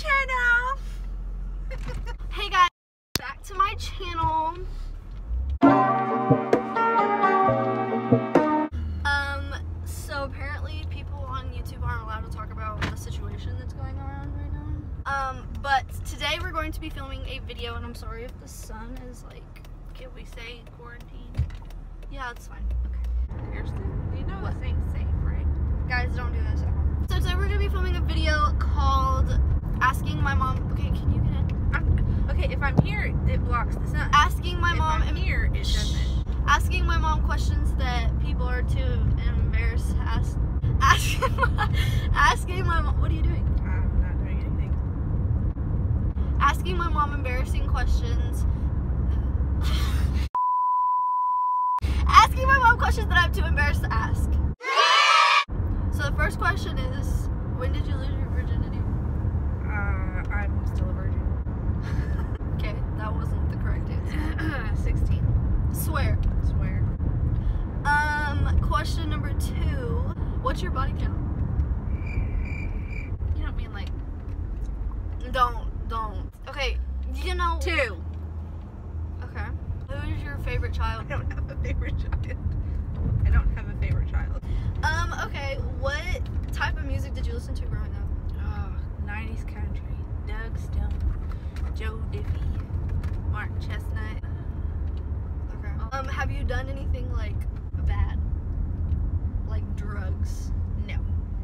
channel. Hey guys, back to my channel. Um, so apparently people on YouTube aren't allowed to talk about the situation that's going on right now. Um, but today we're going to be filming a video and I'm sorry if the sun is like, Can we say quarantine? yeah, it's fine. Okay. Kierstin, you know What? this ain't safe, right? Guys, don't do this at home. So today we're gonna be filming a video called asking my mom, okay, can you get in? I'm, okay, if I'm here, it blocks the sun. Asking my if mom I'm here, it doesn't. asking my mom questions that people are too embarrassed to ask. Asking my, asking my mom, what are you doing? I'm not doing anything. Asking my mom embarrassing questions. asking my mom questions that I'm too embarrassed to ask. So the first question is, when did you lose your virginity? Uh, I'm still a virgin. Okay, that wasn't the correct answer. 16. Swear. Swear. Um, question number two. What's your body count? You don't mean like Don't, don't. Okay, you know. two. Okay. Who is your favorite child? I don't have a favorite child. I don't have a favorite child. Um, okay, what type of music did you listen to growing up? Oh, 90s country. Doug Stone, Joe Diffie, Mark Chesnutt. Okay. Um, have you done anything? Like drugs? No.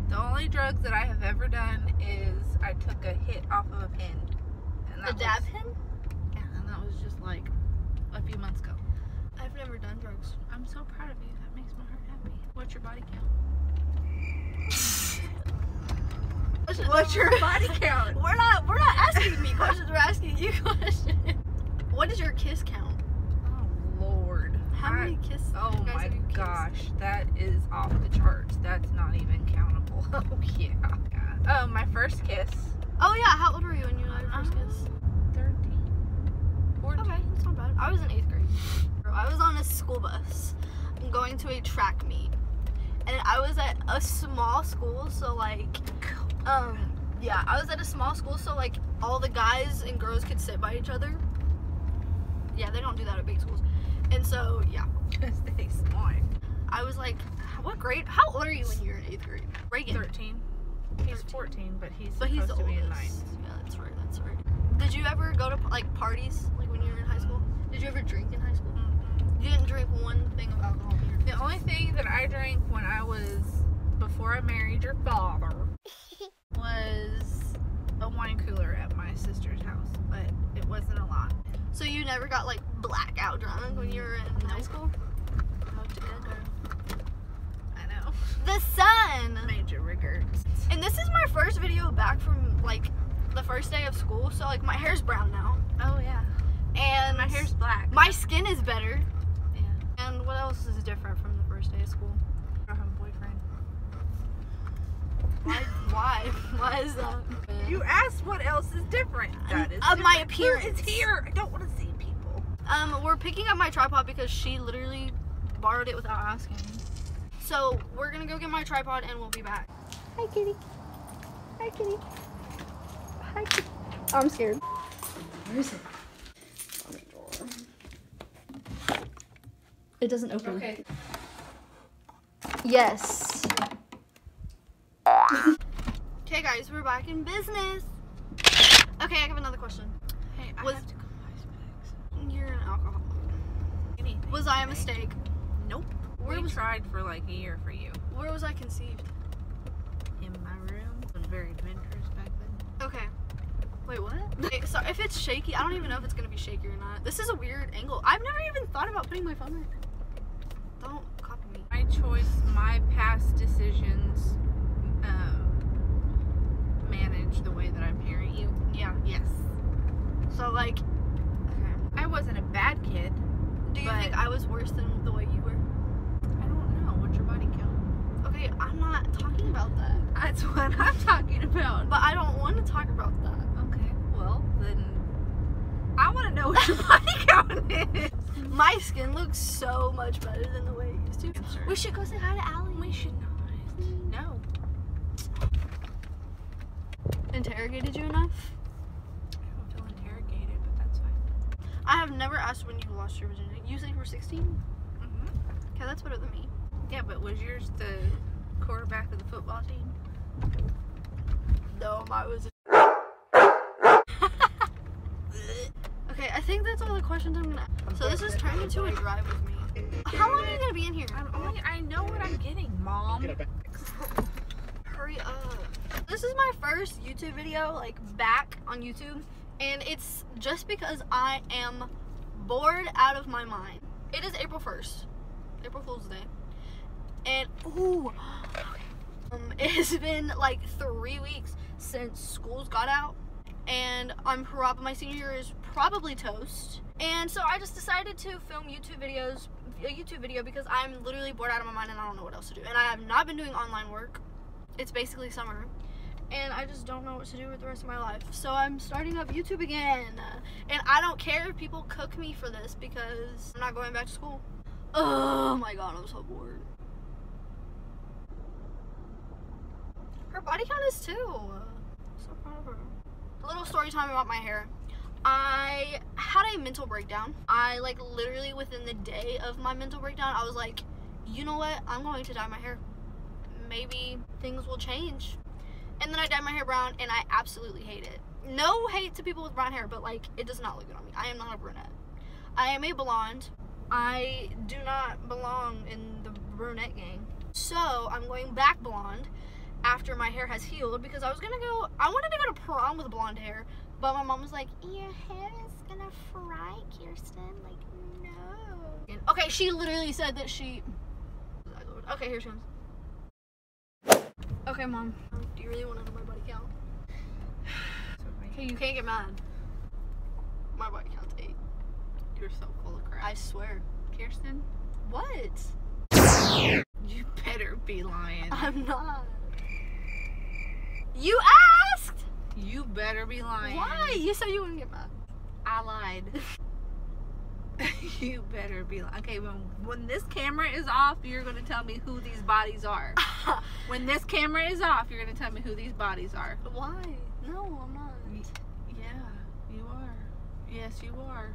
The only drugs that I have ever done is I took a hit off of a pin. And A that dab was, pen? Yeah, and that was just like a few months ago. I've never done drugs. I'm so proud of you. That makes my heart happy. What's your body count? What's your body count? We're not we're not asking me questions, we're asking you questions. What is your kiss count? Oh Lord. How I- many kisses? Oh guys my gosh, that is off charts. That's not even countable. Oh yeah. yeah. Oh, my first kiss. Oh yeah, how old were you when you had your first kiss? 13. 14. Okay, that's not bad. I was in eighth grade. I was on a school bus going to a track meet. And I was at a small school, so like um yeah, I was at a small school so like all the guys and girls could sit by each other. Yeah, they don't do that at big schools. And so yeah, Because they smart. I was like, what grade? How old are you when you're in eighth grade? Reagan. 13. He's 13. 14, but he's But supposed he's the oldest. in ninth. Yeah, that's right. That's right. Did you ever go to like parties like when you were in high school? Did you ever drink in high school? You didn't drink one thing of alcohol. in your- The only thing that I drank when I was before I married your father was a wine cooler at my sister's house, but it wasn't a lot. So you never got like blackout drunk when you were in high school? Moved together. I know. The sun. Major regrets. And this is my first video back from like the first day of school. So like my hair's brown now, Oh yeah. and My hair's black. my skin is better. yeah. And what else is different from the first day of school? I don't have a boyfriend. Why? Why? Why is that? You asked what else is different. That is Of my different. Who appearance. is here. I don't want to see people. Um, we're picking up my tripod because she literally borrowed it without asking. So we're gonna go get my tripod and we'll be back. Hi, kitty. Hi, kitty. Hi, kitty. Oh, I'm scared. Where is it? On the door. It doesn't open. Okay. Yes. okay, guys, we're back in business. Okay, I have another question. Hey, I Was- have to go buy specs. You're an alcoholic. Was I a Thank mistake? Where we was tried for like a year for you. where was I conceived? In my room. It was very adventurous back then. Okay. Wait, what? Okay, so if it's shaky, I don't even know if it's gonna be shaky or not. This is a weird angle. I've never even thought about putting my phone there. Don't copy me. My choice, my past decisions, um, manage the way that I'm hearing you. Yeah. Yes. So like, okay. I wasn't a bad kid. Do you But- think I was worse than the way you were? I don't know. What's your body count? Okay, I'm not talking about that. That's what I'm talking about. But I don't want to talk about that. Okay. Well, then I want to know what your body count is. My skin looks so much better than the way it used to. We should go say hi to Allie. We should not. No. interrogated you enough? I don't feel interrogated, but that's fine. I have never asked when you lost your virginity. You said you were 16? hmm Okay, that's better than me. Yeah, but was yours the quarterback of the football team? No, mine was. okay, I think that's all the questions I'm gonna. So this is turning into a drive with me. How long are you gonna be in here? I'm only, I know what I'm getting, mom. Hurry up. This is my first YouTube video, like back on YouTube, and it's just because I am bored out of my mind. It is April 1st, April Fool's Day, and ooh, um, it has been like three weeks since school's got out, and I'm probably my senior year is probably toast. And so I just decided to film YouTube videos, a YouTube video because I'm literally bored out of my mind and I don't know what else to do. And I have not been doing online work. It's basically summer. And I just don't know what to do with the rest of my life. So I'm starting up YouTube again. And I don't care if people cook me for this because I'm not going back to school. Oh my god, I'm so bored. Her body count is two. So proud of her. A little story time about my hair. I had a mental breakdown. I like literally within the day of my mental breakdown, I was like, you know what? I'm going to dye my hair. Maybe things will change. And then I dyed my hair brown and I absolutely hate it. No hate to people with brown hair, but like it does not look good on me. I am not a brunette. I am a blonde. I do not belong in the brunette gang. So I'm going back blonde after my hair has healed because I was gonna go I wanted to go to prom with blonde hair, but my mom was like, Your hair is gonna fry, Kierstin. Like, no. And- okay, she literally said that she Okay, here she comes. Okay, mom. Do you really want to know my body count? Okay, you can't get mad. My body count's eight. You're so full of crap. I swear. Kierstin, What? you better be lying. I'm not. You asked! You better be lying. Why? You said you wouldn't get mad. I lied. you better be lying. Okay, when when this camera is off, you're gonna tell me who these bodies are. When this camera is off, you're gonna tell me who these bodies are. Why? No, I'm not. Yeah, you are. Yes, you are.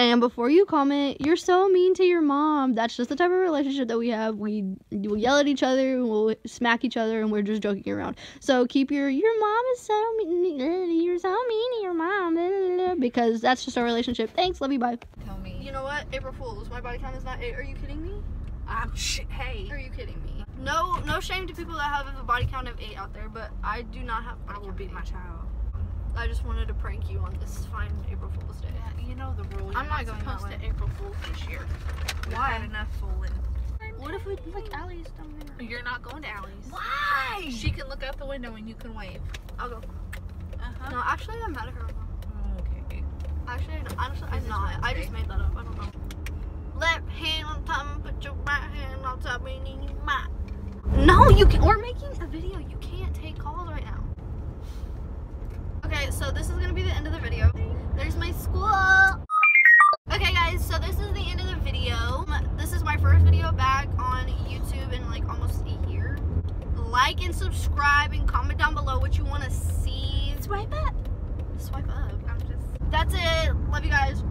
And before you comment, you're so mean to your mom. That's just the type of relationship that we have. We will yell at each other, we'll smack each other, and we're just joking around. So keep your your mom is so mean. You're so mean to your mom because that's just our relationship. Thanks, love you, bye. Tell me. You know what? April Fools. My body count is not eight. Are you kidding me? I'm sh- hey. Are you kidding me? No, no shame to people that have a body count of eight out there, but I do not have. a I Body will count beat of my eight. child. I just wanted to prank you on this fine April Fool's Day. Yeah, you know the rule. I'm You're not going that supposed way. to April Fool's this year. We've Why? had enough fooling. What if we like Allie's down there? You're not going to Allie's. Why? She can look out the window and you can wave. I'll go. Uh-huh. No, actually, I'm mad at her. Okay. Actually, no, honestly, Is I'm not. I just made that up. I don't know. Left hand on top, put your right hand on top, and then you might. No, you can. We're making a video. You can't take calls right now. Okay, so this is gonna be the end of the video. There's my school. Okay, guys, so this is the end of the video. Um, this is my first video back on YouTube in like almost a year. Like and subscribe and comment down below what you want to see. Swipe up. Swipe up. I'm just. That's it. Love you guys.